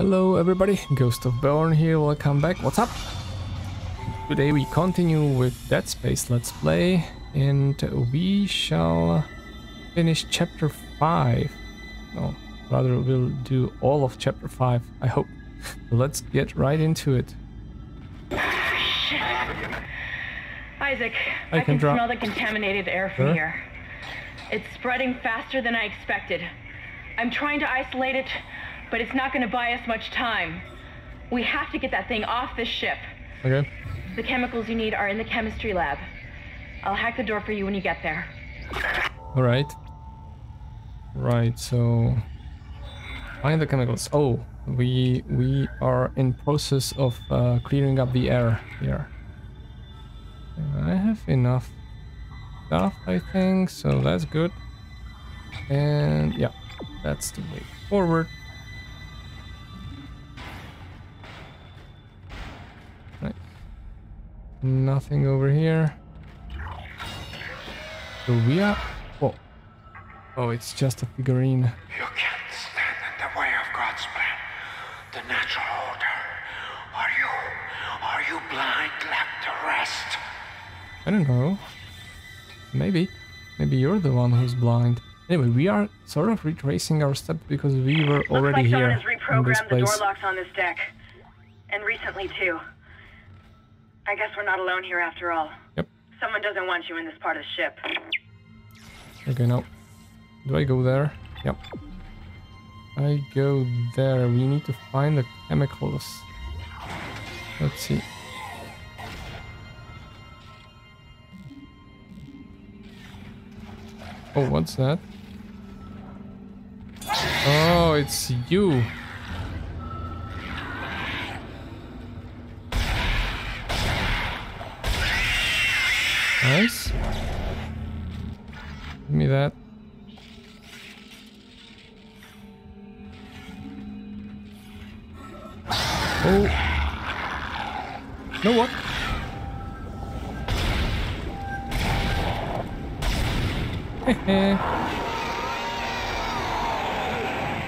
Hello everybody, Ghost of Beorn here, welcome back. What's up? Today we continue with Dead Space Let's Play and we shall finish chapter 5. No, rather we'll do all of chapter 5, I hope. Let's get right into it. Isaac, I I, can can, smell the contaminated air from Sure. here. It's spreading faster than I expected. I'm trying to isolate it, but it's not going to buy us much time. We have to get that thing off this ship. Okay, The chemicals you need are in the chemistry lab. I'll hack the door for you when you get there. alright. Right, so... Find the chemicals. Oh, we we are in process of uh, clearing up the air here. I have enough stuff, I think, so that's good. And yeah, that's the way forward. Nothing over here. So we are... Oh. Oh, it's just a figurine. You can't stand in the way of God's plan, the natural order. Are you, are you blind like the rest? I don't know. Maybe. Maybe you're the one who's blind. Anyway, we are sort of retracing our steps because we were already Looks like here someone has in this reprogrammed the door locks on this deck. And recently, too. I guess we're not alone here after all. Yep. Someone doesn't want you in this part of the ship. Okay, now. Do I go there? Yep. I go there. We need to find the chemicals. Let's see. Oh, what's that? Oh, it's you. Nice. Give me that. Oh. Know what?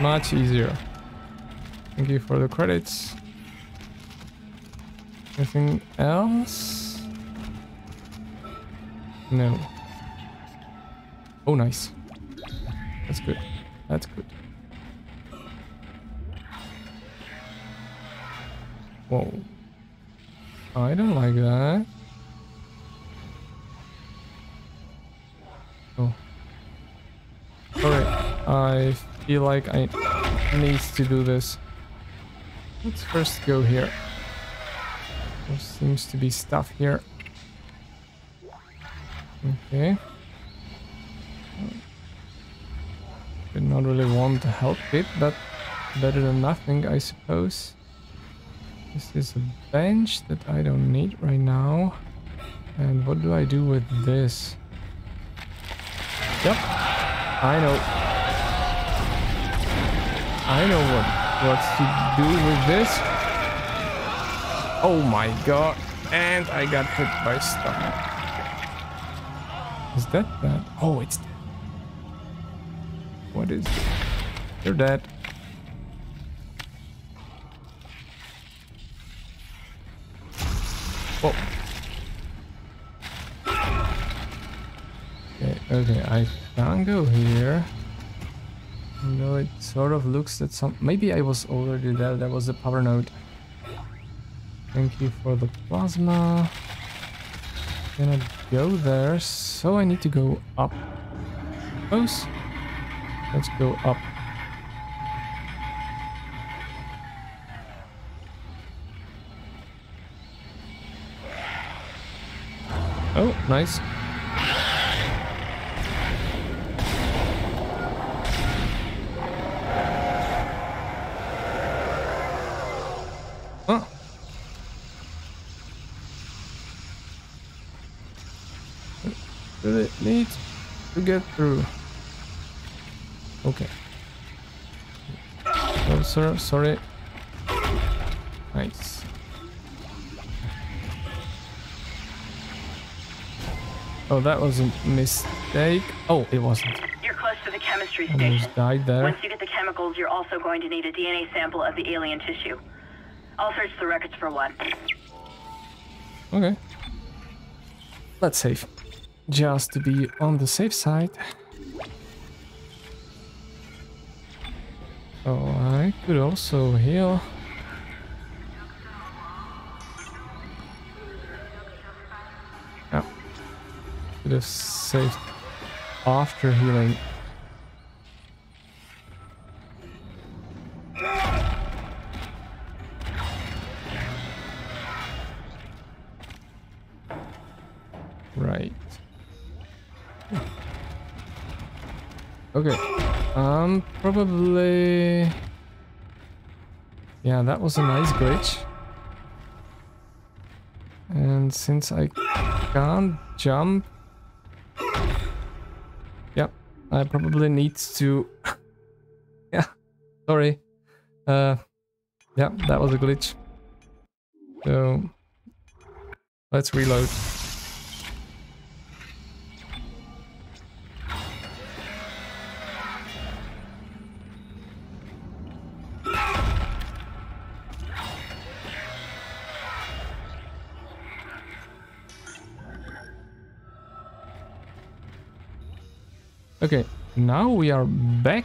Much easier. Thank you for the credits. Anything else? No. Oh, nice. That's good. That's good. Whoa. I don't like that. Oh. Alright. I feel like I need to do this. Let's first go here. There seems to be stuff here. Okay. Did not really want to help it, but better than nothing, I suppose. This is a bench that I don't need right now. And what do I do with this? Yep, I know. I know what what to do with this. Oh my god! And I got hit by stuff. Is that bad? Oh, it's. What is it? You're dead. Oh. Okay, okay, I can't go here. No, it sort of looks that some... Maybe I was already there. That was the power node. Thank you for the plasma. Go there, so I need to go up. Close. Let's go up. Oh, nice. Really need to get through. Okay. Oh, sir, sorry. Nice. Oh, that was a mistake. Oh, it wasn't. You're close to the chemistry station. died there. Once you get the chemicals, you're also going to need a DNA sample of the alien tissue. I'll search the records for one. Okay. Let's save. Just to be on the safe side. Oh, I could also heal. Yeah. Could have saved after healing. Okay. Um, probably... Yeah, that was a nice glitch. And since I can't jump... Yeah, I probably need to... yeah, sorry. Uh, yeah, that was a glitch. So, let's reload. Now we are back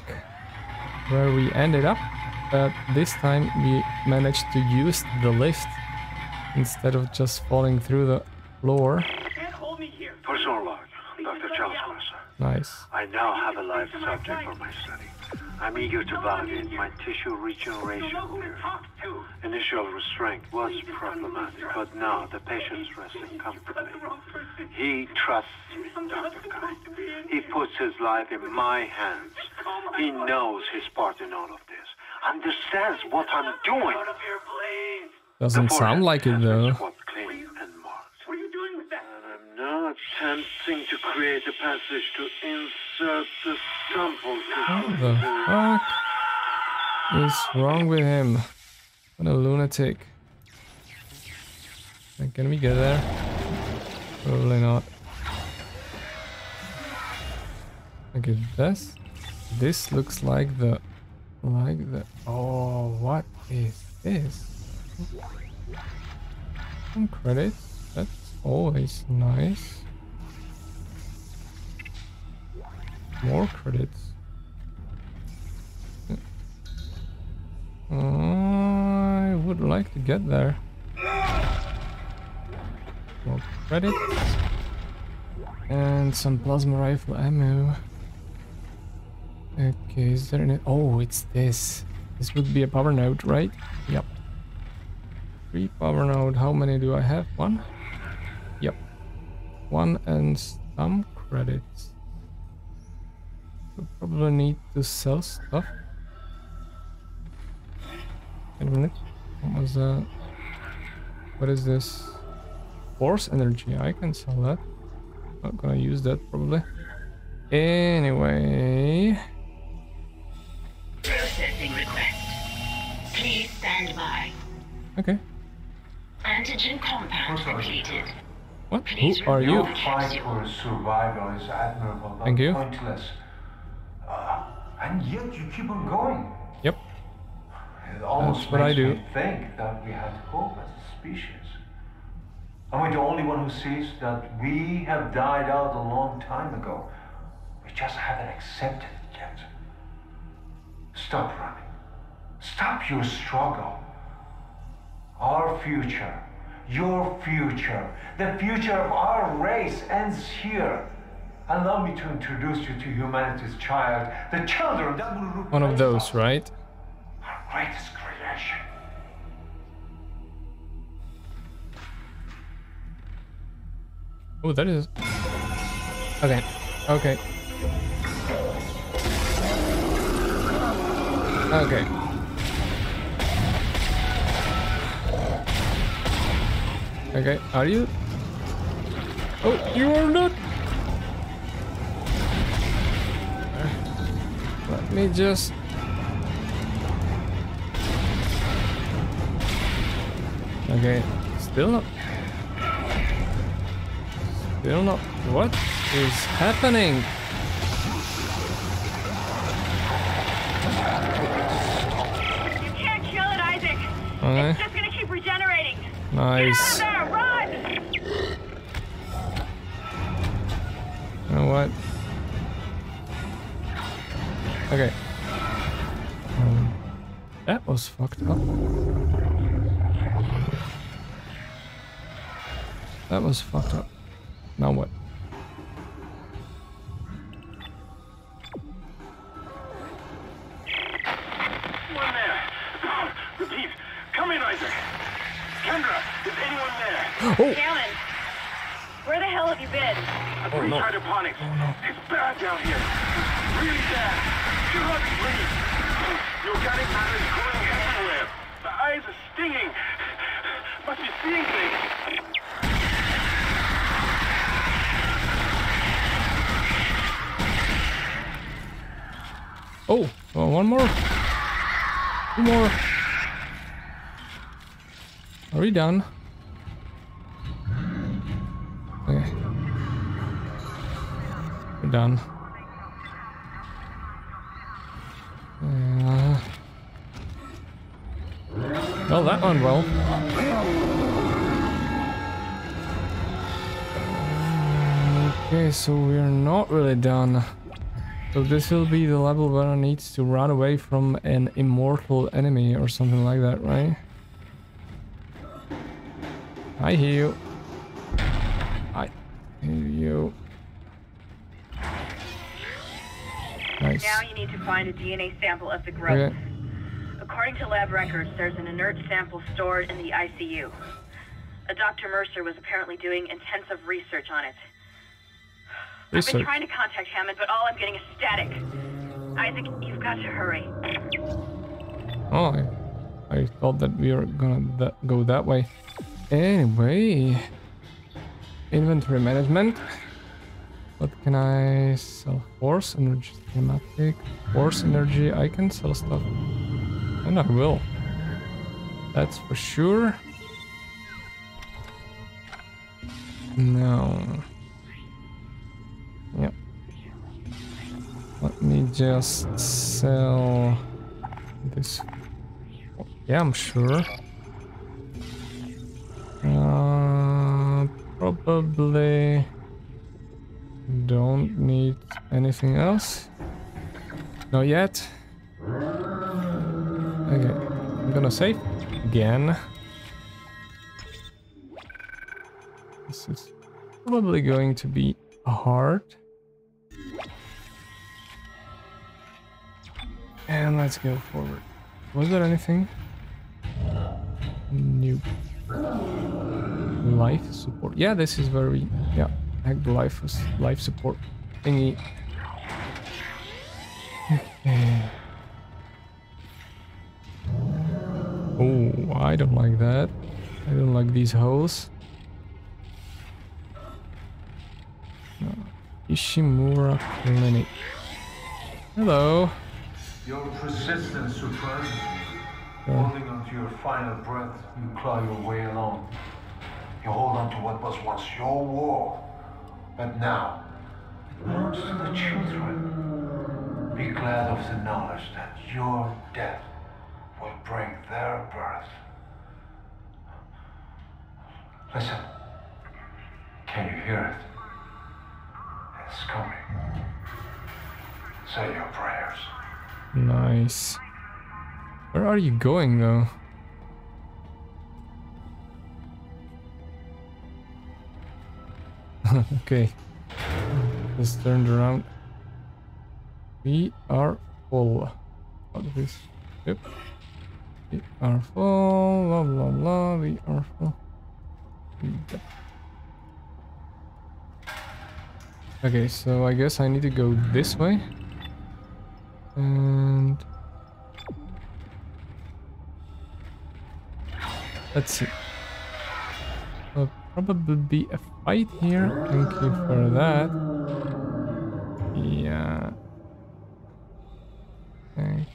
where we ended up, but this time we managed to use the lift instead of just falling through the floor. Personal log, Dr. Charles Nice. I now have a live subject for my study. I'm eager to validate my tissue regeneration theory. Initial restraint was problematic, but now the patient's resting comfortably. He trusts me, Dr. Kite. He puts his life in my hands. He knows his part in all of this. Understands what I'm doing. Doesn't sound like it though. Swabbed clean and marked. What are you doing with that? And I'm now attempting to create a passage to insert the sample What to the fuck is wrong with him? What a lunatic. Can we get there? Probably not. Okay, this this looks like the like the oh what is this? Some credits. That's always nice. More credits. Uh, I would like to get there. More credits. And some plasma rifle ammo. Okay, is there any... Oh, it's this. This would be a power node, right? Yep. Three power node. How many do I have? One? Yep. One and some credits. We probably need to sell stuff. Wait a minute. What was that? What is this? Force energy. I can sell that. Not gonna use that probably. Anyway. Processing request. Please stand by. Okay. Antigen compound completed. What? Please Who are you? remove fight for survival is admirable, but Thank you. pointless. Uh, and yet you keep on going. It almost That's what I do. me think that we had hope as a species. Am I the only one who sees that we have died out a long time ago? We just haven't accepted it yet. Stop running. Stop your struggle. Our future, your future, the future of our race ends here. Allow me to introduce you to humanity's child, the children that will One of those, right? Greatest creation. Oh, that is. Okay. Okay. Okay. Okay, are you? Oh, you are not. Let me just. Okay, still not... Still not... What is happening? You can't kill it, Isaac. Okay. It's just gonna keep regenerating. Nice. You know what? Okay. Um, that was fucked up. That was fucked up. Now what? Done? Okay. We're done. Uh, well, that went well. Okay, so we're not really done. So this will be the level where I need to run away from an immortal enemy or something like that, right? I hear you. I hear you. Nice. Now you need to find a DNA sample of the growth. Okay. According to lab records, there's an inert sample stored in the ICU. A Dr. Mercer was apparently doing intensive research on it. I've been trying to contact Hammond, but all I'm getting is static. Isaac, you've got to hurry. Oh, I, I thought that we were gonna th go that way. Anyway, inventory management. What can I sell? Force energy, thematic, force energy. I can sell stuff, and I will. That's for sure. No. Yep. Let me just sell this. Yeah, I'm sure. Probably don't need anything else. Not yet. Okay, I'm gonna save again. This is probably going to be hard. And let's go forward. Was there anything? New life support. Yeah, this is very yeah. Hack the life life support thingy. Okay. Oh, I don't like that. I don't like these holes. No. Uh, Ishimura Clinic. Hello. Your persistence. Yeah. Holding on to your final breath, you claw your way along. You hold on to what was once your war, but now it belongs to the children. Be glad of the knowledge that your death will bring their birth. Listen. Can you hear it? It's coming. Say your prayers. Nice. Where are you going though? okay. Just turned around. We are full. What is this? Yep. We are full. Blah blah blah. We are full. Okay, so I guess I need to go this way. And let's see. There'll probably be a fight here. Thank you for that. Yeah. Okay.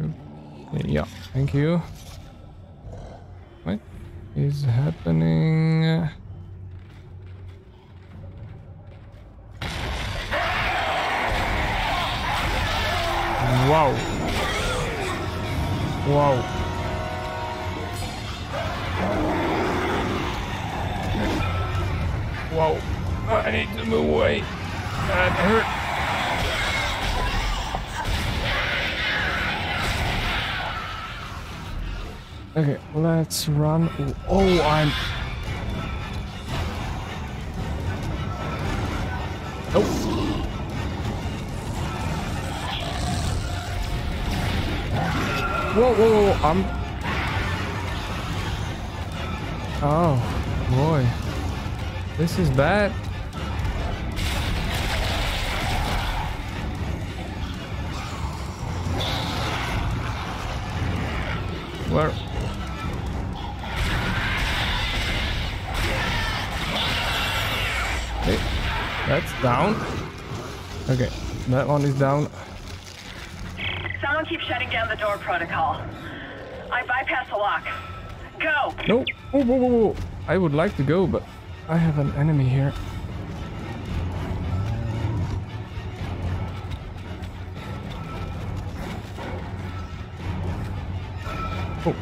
Okay, yeah, thank you. What is happening? Wow. Wow. Whoa. I need to move away. That hurt. Okay, let's run. Oh, I'm. Oh. Whoa, whoa, whoa, I'm... Oh, boy. This is bad. Where? Okay, that's down. Okay, that one is down. Someone keeps shutting down the door protocol. I bypassed the lock. Go! No. Whoa, whoa, whoa, whoa. I would like to go, but I have an enemy here. Oh.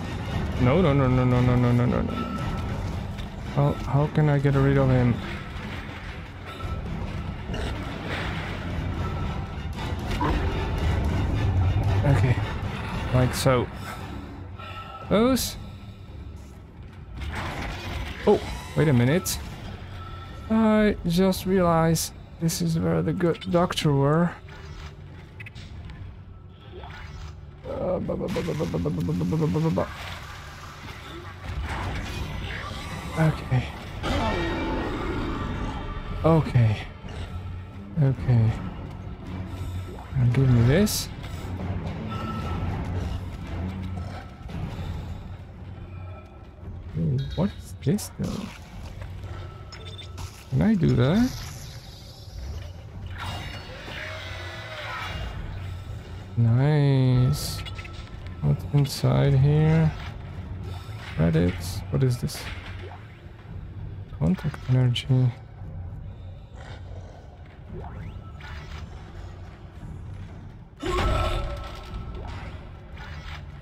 No, no, no, no, no, no, no, no, no, no. How, how can I get rid of him? Okay. Like so. Those. Oh, wait a minute. I just realized this is where the good doctor were. Okay. Okay. Okay. Give me this. What is this though? Can I do that? Nice. What's inside here? Credits. What is this? Contact energy.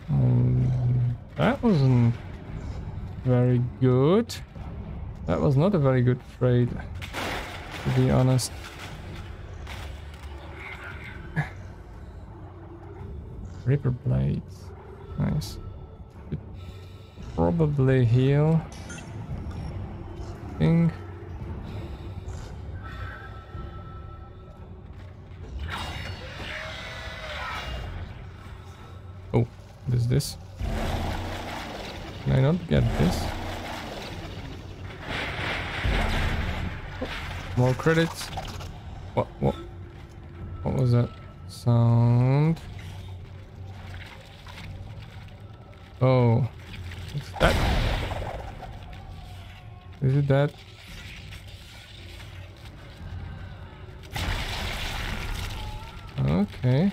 Um, that wasn't very good. That was not a very good trade, to be honest. Ripper blades. Nice. Could probably heal. Thing. Oh, what is this? Can I not get this? More credits. What? What? What was that sound? Oh, what's that? Is it that? Okay.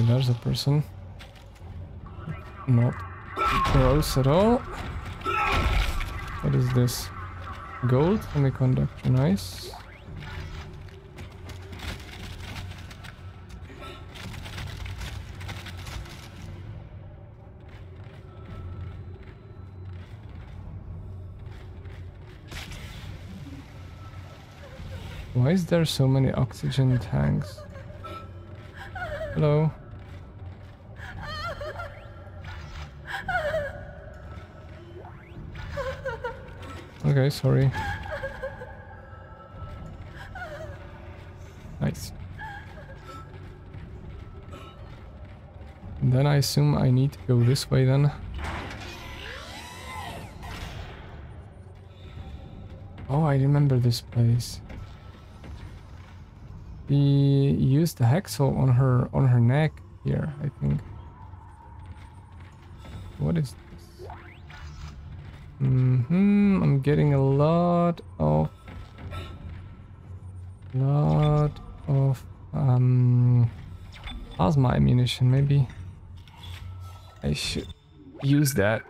Okay, there's a person. Not gross at all. What is this? Gold semiconductor, nice. Why is there so many oxygen tanks? Hello? Okay, sorry. Nice. Then I assume I need to go this way then. Oh, I remember this place. He used the hacksaw on her on her neck here, I think. What is this? Mm-hmm. I'm getting a lot of lot of um plasma ammunition maybe. I should use that.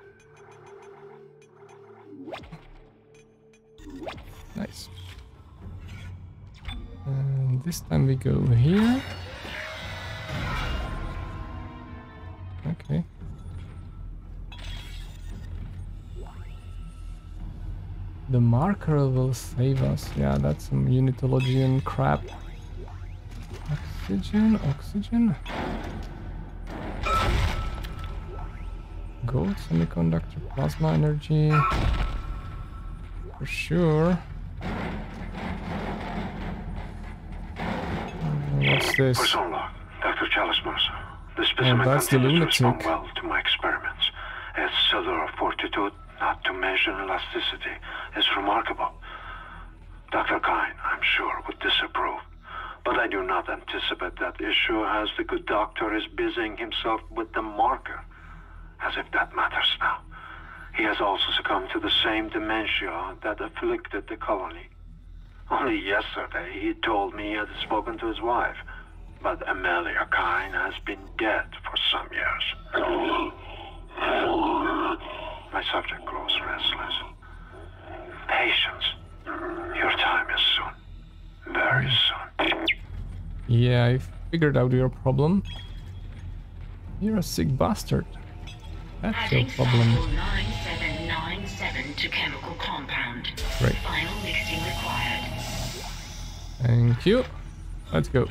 Nice. And this time we go here. The marker will save us. Yeah, that's some Unitologian crap. Oxygen, oxygen. Gold, semiconductor, plasma energy. For sure. What's this? Dr. Mercer. The specimen that's the continues to respond lunatic. well to my experiments. Its cellular fortitude, not to mention elasticity, is remarkable. Dr. Kyne, I'm sure, would disapprove. But I do not anticipate that issue as the good doctor is busying himself with the marker. As if that matters now. He has also succumbed to the same dementia that afflicted the colony. Only yesterday he told me he had spoken to his wife. But Amelia Kyne has been dead for some years. My subject grows restless. Patience. Your time is soon. Very soon. Yeah, I figured out your problem. You're a sick bastard. That's your problem. sample 9797 to chemical compound. Right. Final mixing required. Thank you. Let's go.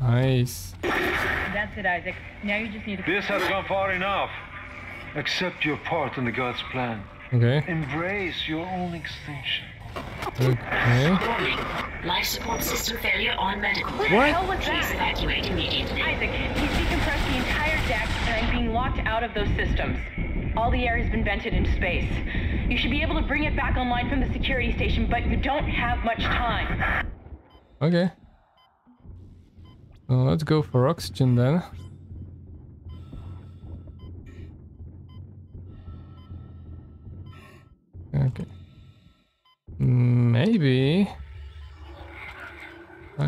Nice. That's it, Isaac. Now you just need to. This has gone far enough. Accept your part in the God's plan. Okay. Embrace your own extinction. Okay. Warning. Life support system failure on medical. What what? the hell was that? Please that? evacuate immediately. Isaac, he's decompressed the entire deck, and I'm being locked out of those systems. All the air has been vented into space. You should be able to bring it back online from the security station, but you don't have much time. Okay. So let's go for oxygen then.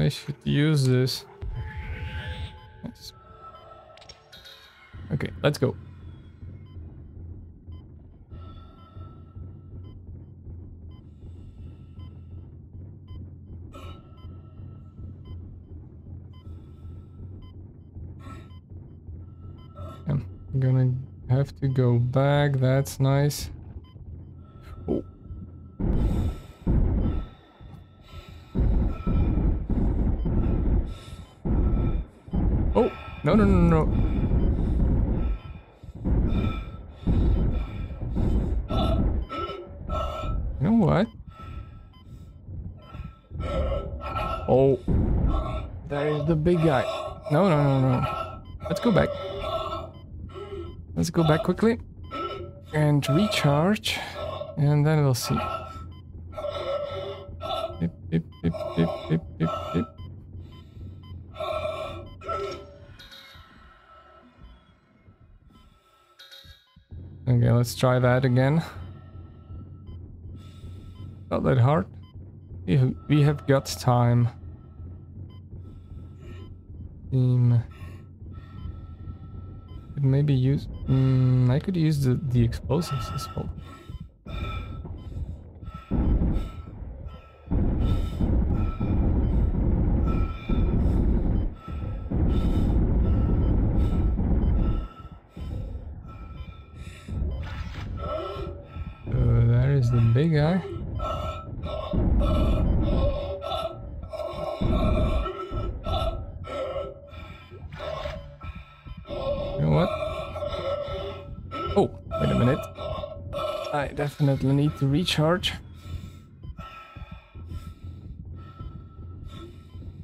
I should use this. Okay, let's go. I'm gonna have to go back. That's nice. No, no, no, no. Let's go back. Let's go back quickly and recharge, and then we'll see. Beep, beep, beep, beep, beep, beep, beep. Okay, let's try that again. Not that hard. We have, we have got time. Um, could maybe use. Mm, I could use the the explosives as well. definitely need to recharge.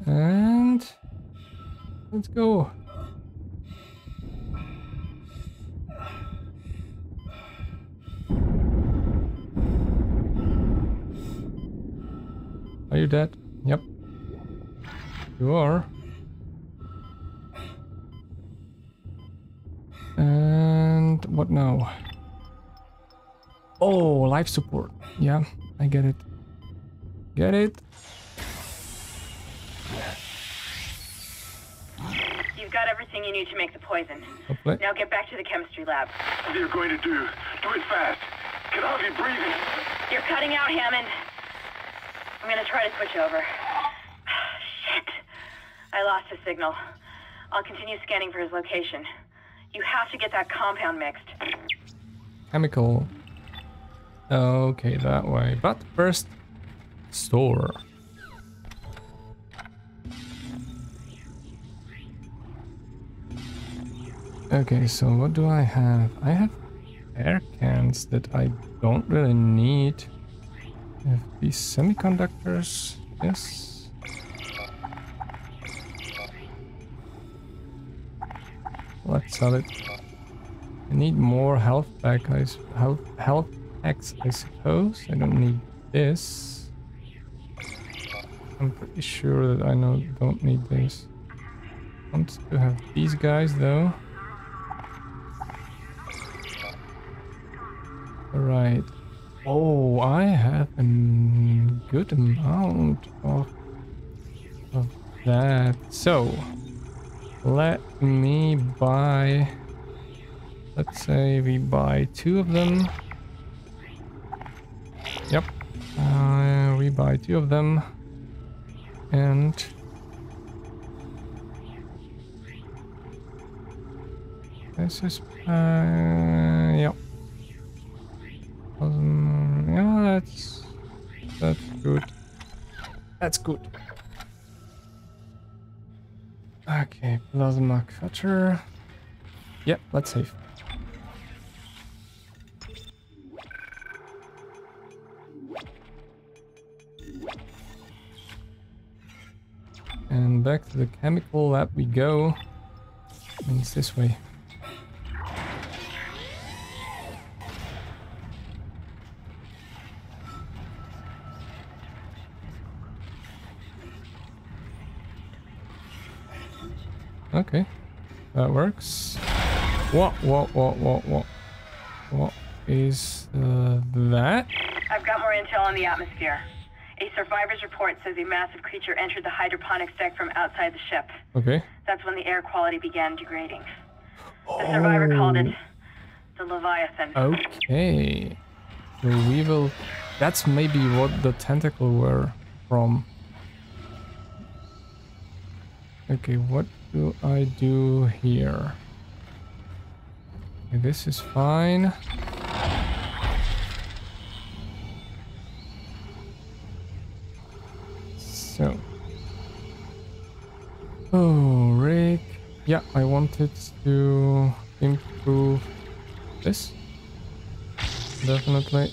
And let's go. Are you dead? Yep. You are. And what now? Oh, life support. Yeah, I get it. Get it? You've got everything you need to make the poison. Hopefully. Now get back to the chemistry lab. What are you going to do? Do it fast. Can hardly breathing. You're cutting out, Hammond. I'm gonna try to switch over. Shit. I lost his signal. I'll continue scanning for his location. You have to get that compound mixed. Chemical. Okay, that way. But first, store. Okay, so what do I have? I have air cans that I don't really need. I have these semiconductors. Yes. Let's sell it. I need more health back. I s- health health packs, I suppose. I don't need this. I'm pretty sure that I know don't need this. Want to have these guys though. Alright. Oh, I have a good amount of of that. So let me buy. Let's say we buy two of them. Buy two of them. And this is uh, yep. Um, yeah, that's that's good. That's good. Okay, plasma cutter. Yep, let's save. Back to the chemical lab we go. It's this way. Okay, that works. What, what, what, what, what? What is uh, that? I've got more intel on the atmosphere. A survivor's report says a massive creature entered the hydroponics deck from outside the ship. Okay. That's when the air quality began degrading. The survivor called it the Leviathan. Okay. So we will. That's maybe what the tentacle were from. Okay, what do I do here? Okay, this is fine. Oh, Rick. Yeah, I wanted to improve this. Definitely.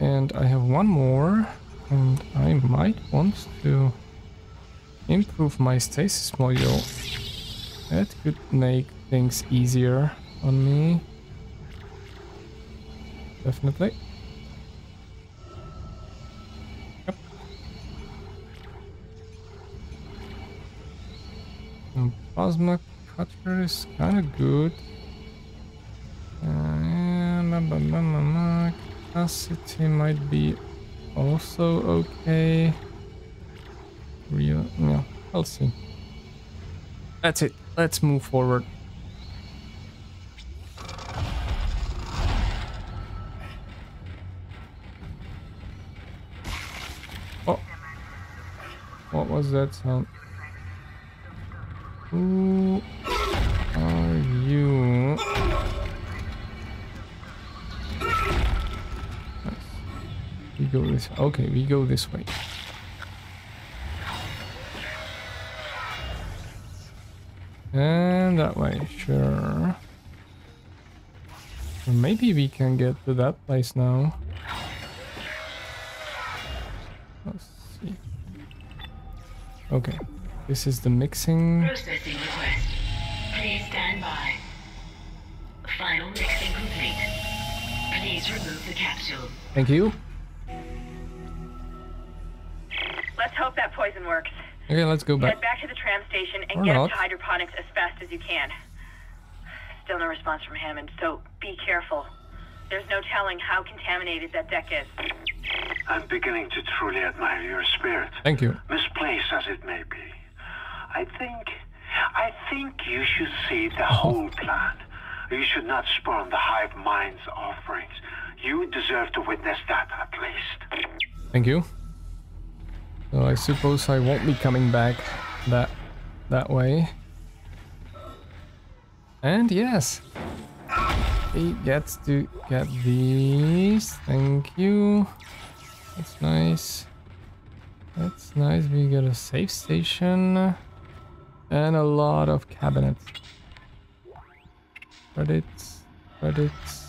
And I have one more. And I might want to improve my stasis module. That could make things easier on me. Definitely. Plasma cutter is kind of good. Uh, capacity might be also okay. Real, yeah, I'll see. That's it. Let's move forward. Oh, what was that sound? Who are you? We go this. Okay, we go this way. And that way, sure. Maybe we can get to that place now. Let's see. Okay, this is the mixing. Processing request. Please stand by. Final mixing complete. Please remove the capsule. Thank you. Let's hope that poison works. Okay, let's go back. Head back to the tram station and Or get not. to hydroponics as fast as you can. Still no response from Hammond, so be careful. There's no telling how contaminated that deck is. I'm beginning to truly admire your spirit. Thank you. Misplaced as it may be. I think. I think you should see the whole plan. You should not spurn the hive mind's offerings. You deserve to witness that at least. Thank you. So I suppose I won't be coming back that that way. And yes, he gets to get these. Thank you. That's nice. That's nice. We got a safe station and a lot of cabinets. Credits, credits.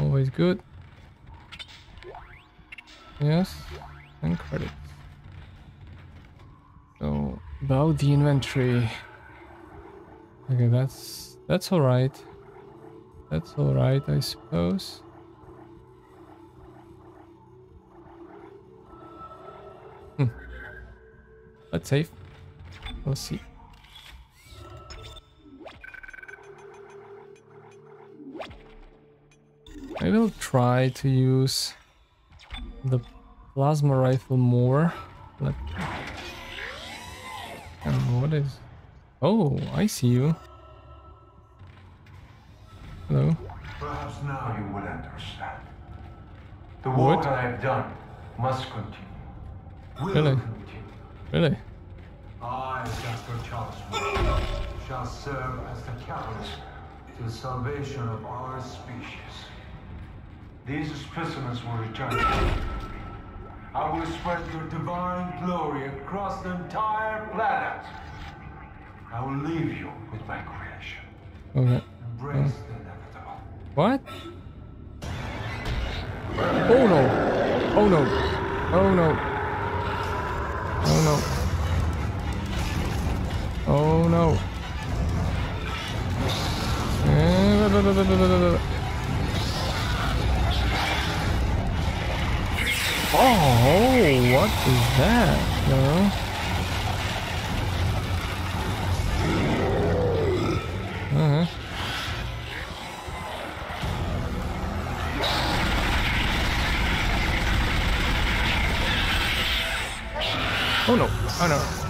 Always good. Yes, and credits. So about the inventory. Okay, that's that's all right. That's all right, I suppose. Hmm. Let's save. We'll see. I will try to use the plasma rifle more. Let and what is? Oh, I see you. Hello. Perhaps now you will understand. The What? work I have done must continue. Will Really? continue. Really? I, Dr. Charles Wood, shall serve as the catalyst to the salvation of our species. These specimens will return. I will spread your divine glory across the entire planet. I will leave you with my creation. Okay. Embrace the inevitable. What? Oh no! Oh no! Oh no! Oh no! Blah, blah. Oh, what is that? No. Uh-huh. Oh no! Oh no!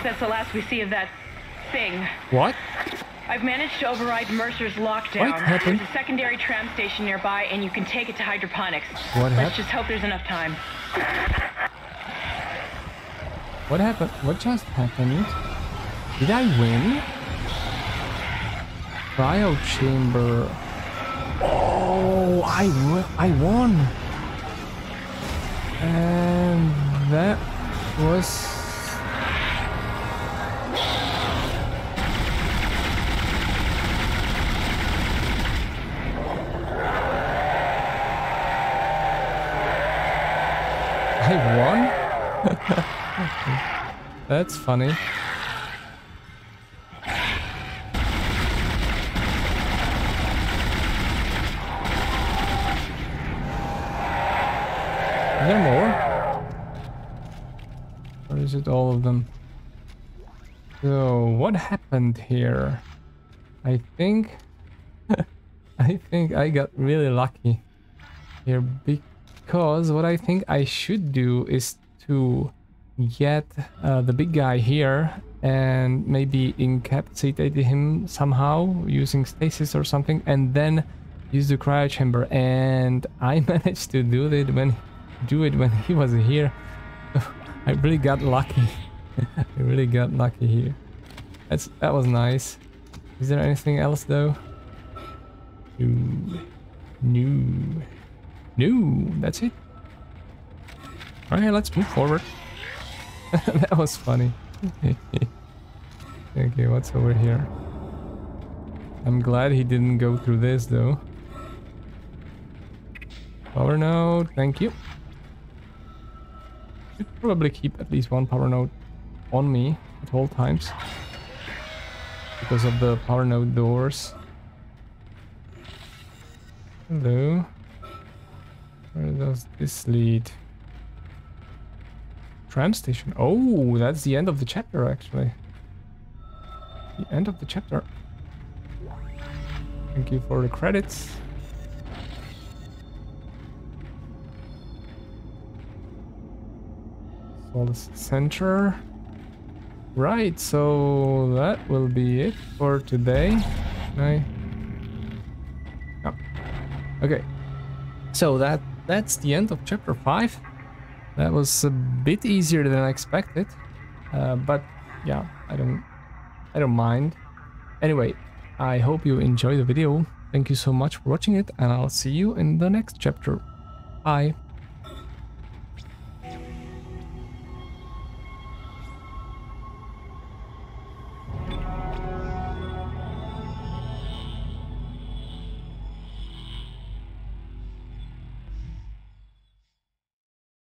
Hope that's the last we see of that thing. What? I've managed to override Mercer's lockdown. What happened? There's a secondary tram station nearby, and you can take it to hydroponics. What Let's happened? just hope there's enough time. What happened? What just happened? Did I win? Cryo chamber. Oh, I I won. And that was I won? That's funny. Is there more? Or is it all of them? So, what happened here? I think... I think I got really lucky here because what I think I should do is to get uh, the big guy here and maybe incapacitate him somehow using stasis or something and then use the cryo chamber. And I managed to do it when do it when he was here. I really got lucky. I really got lucky here. That's that was nice. Is there anything else though? No no no that's it all right let's move forward that was funny. okay, what's over here? I'm glad he didn't go through this though. Power node, thank you. Should probably keep at least one power node on me at all times. Because of the power node doors. Hello. Where does this lead? Tram station. Oh, that's the end of the chapter, actually. The end of the chapter. Thank you for the credits. Solace Center. Right, so that will be it for today. Can I? No. Okay. So that that's the end of chapter 5. That was a bit easier than I expected. Uh, but yeah, I don't I don't mind. Anyway, I hope you enjoy the video. Thank you so much for watching it and I'll see you in the next chapter. Bye.